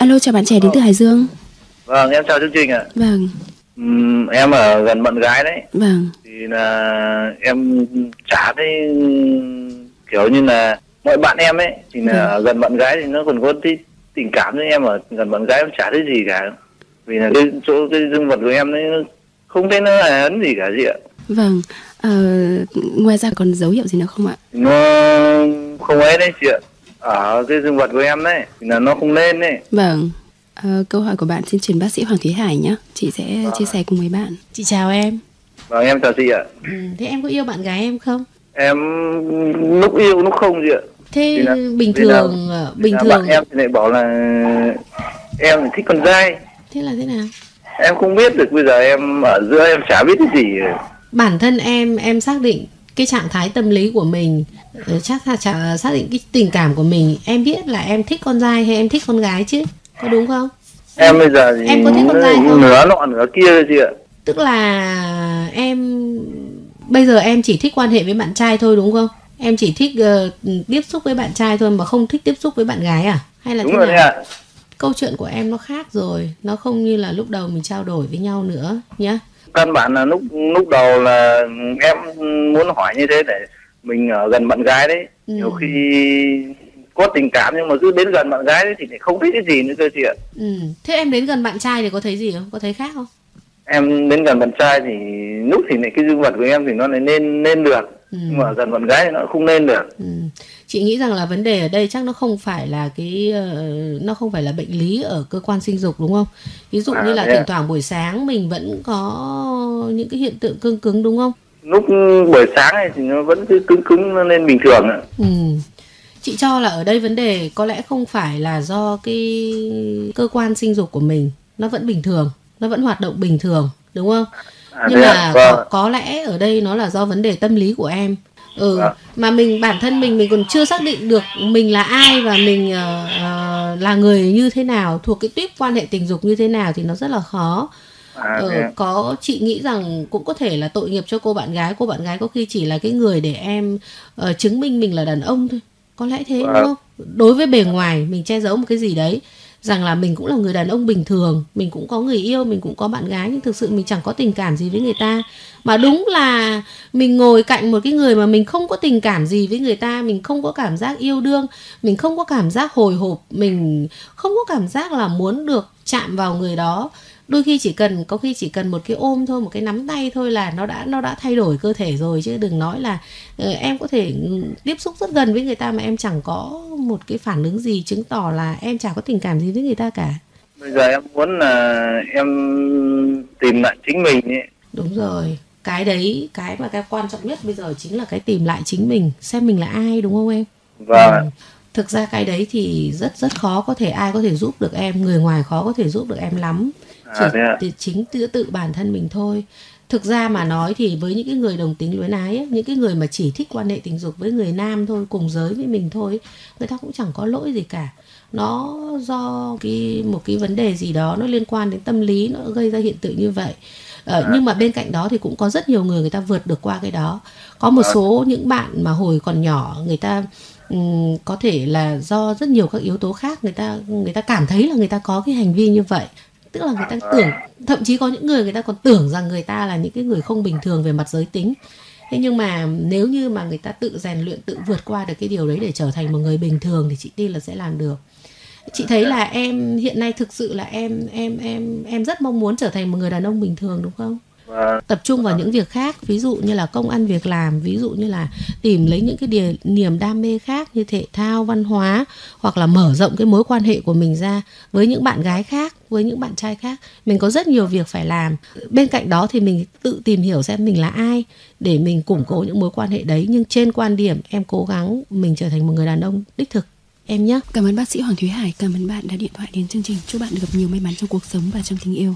Alo chào bạn trẻ đến từ Hải Dương. Vâng, em chào chương trình ạ. Vâng, Ừm, em ở gần bạn gái đấy. vâng, Thì là em chả thấy kiểu như là mọi bạn em ấy thì là ở gần bạn gái thì nó còn có tí tình cảm với em ở gần bạn gái em chả thấy gì cả. Vì là cái chỗ cái dương vật của em ấy nó không thấy nó là ấn gì cả chị ạ. vâng. Ờ, ngoài ra còn dấu hiệu gì nữa không ạ? Nó không ấy đấy chị ạ. Ở cái dương vật của em đấy thì là nó không lên đấy. Vâng. Ờ, câu hỏi của bạn xin chuyển bác sĩ Hoàng Thúy Hải nhé. Chị sẽ chia sẻ cùng với bạn. Chị chào em. Vâng em chào chị ạ. Ừ, thế em có yêu bạn gái em không? Em lúc yêu lúc không chị ạ. Thế là- bình là- thường ờ, vì bình là thường bạn em thì lại bảo là em thì thích con trai thế là thế nào? em không biết được bây giờ em ở giữa em chả biết cái gì Bản thân em em xác định cái trạng thái tâm lý của mình ờ, chắc là xác định cái tình cảm của mình. Em biết là em thích con trai hay em thích con gái chứ? Có đúng không? Em bây giờ thì Em có thích con trai không? nửa nọ nửa kia chị ạ. Tức là em bây giờ em chỉ thích quan hệ với bạn trai thôi đúng không? Em chỉ thích ờ, tiếp xúc với bạn trai thôi mà không thích tiếp xúc với bạn gái à? Hay là đúng thế rồi nào? ạ. Câu chuyện của em nó khác rồi. Nó không như là lúc đầu mình trao đổi với nhau nữa nhé căn bản là lúc lúc đầu là em muốn hỏi như thế để mình ở gần bạn gái đấy. Ừ. nhiều khi có tình cảm nhưng mà cứ đến gần bạn gái đấy thì lại không thấy cái gì nữa cơ chị ạ. Ừ. thế em đến gần bạn trai thì có thấy gì không? Có thấy khác không? Em đến gần bạn trai thì lúc thì lại cái dương vật của em thì nó lại nên nên được Ừ. nhưng mà gần bạn gái nó không nên được ừ. chị nghĩ rằng là vấn đề ở đây chắc nó không phải là cái ờ, nó không phải là bệnh lý ở cơ quan sinh dục đúng không ví dụ À, như là thế à? thỉnh thoảng buổi sáng mình vẫn có những cái hiện tượng cương cứng đúng không lúc buổi sáng này thì nó vẫn cứ cứng cứng nó lên bình thường ạ Ừ. Chị cho là ở đây vấn đề có lẽ không phải là do cái cơ quan sinh dục của mình nó vẫn bình thường, nó vẫn hoạt động bình thường, đúng không? À, Nhưng mà có, Vâng. có lẽ ở đây nó là do vấn đề tâm lý của em. Ừ, Vâng. mà mình bản thân mình mình còn chưa xác định được mình là ai và mình ờ, ờ, là người như thế nào, thuộc cái tuyếp quan hệ tình dục như thế nào thì nó rất là khó. À, Ờ, à? có chị nghĩ rằng cũng có thể là tội nghiệp cho cô bạn gái cô bạn gái có khi chỉ là cái người để em ờ, chứng minh mình là đàn ông thôi có lẽ thế đúng Vâng. không đối với bề ngoài mình che giấu một cái gì đấy rằng là mình cũng là người đàn ông bình thường, mình cũng có người yêu, mình cũng có bạn gái, nhưng thực sự mình chẳng có tình cảm gì với người ta. Mà đúng là mình ngồi cạnh một cái người mà mình không có tình cảm gì với người ta, mình không có cảm giác yêu đương, mình không có cảm giác hồi hộp, mình không có cảm giác là muốn được chạm vào người đó đôi khi chỉ cần có khi chỉ cần một cái ôm thôi một cái nắm tay thôi là nó đã nó đã thay đổi cơ thể rồi. Chứ đừng nói là ờ, em có thể ừ, tiếp xúc rất gần với người ta mà em chẳng có một cái phản ứng gì chứng tỏ là em chả có tình cảm gì với người ta cả. Bây giờ em muốn là em tìm lại chính mình ấy. Đúng rồi. Cái đấy cái mà cái quan trọng nhất bây giờ chính là cái tìm lại chính mình xem mình là ai đúng không em? Và Ừ. thực ra cái đấy thì rất rất khó có thể ai có thể giúp được em người ngoài khó có thể giúp được em lắm chỉ À, thế ạ? tự- chính tự tự bản thân mình thôi thực ra mà nói thì với những cái người đồng tính luyến ái ấy, những cái người mà chỉ thích quan hệ tình dục với người nam thôi cùng giới với mình thôi người ta cũng chẳng có lỗi gì cả. Nó do cái một cái vấn đề gì đó nó liên quan đến tâm lý nó gây ra hiện tượng như vậy. Ờ, nhưng mà bên cạnh đó thì cũng có rất nhiều người người ta vượt được qua cái đó. Có một số những bạn mà hồi còn nhỏ người ta ừm, có thể là do rất nhiều các yếu tố khác người ta người ta cảm thấy là người ta có cái hành vi như vậy tức là người ta tưởng thậm chí có những người người ta còn tưởng rằng người ta là những cái người không bình thường về mặt giới tính. Thế nhưng mà nếu như mà người ta tự rèn luyện tự vượt qua được cái điều đấy để trở thành một người bình thường thì chị tin là sẽ làm được. Chị thấy là em hiện nay thực sự là em em em em rất mong muốn trở thành một người đàn ông bình thường đúng không và tập trung vào những việc khác ví dụ như là công ăn việc làm ví dụ như là tìm lấy những cái địa, niềm đam mê khác như thể thao văn hóa hoặc là mở rộng cái mối quan hệ của mình ra với những bạn gái khác với những bạn trai khác. Mình có rất nhiều việc phải làm. Bên cạnh đó thì mình tự tìm hiểu xem mình là ai để mình củng cố những mối quan hệ đấy. Nhưng trên quan điểm em cố gắng mình trở thành một người đàn ông đích thực. Em nhé. Cảm ơn bác sĩ Hoàng Thúy Hải, cảm ơn bạn đã điện thoại đến chương trình. Chúc bạn được gặp nhiều may mắn trong cuộc sống và trong tình yêu.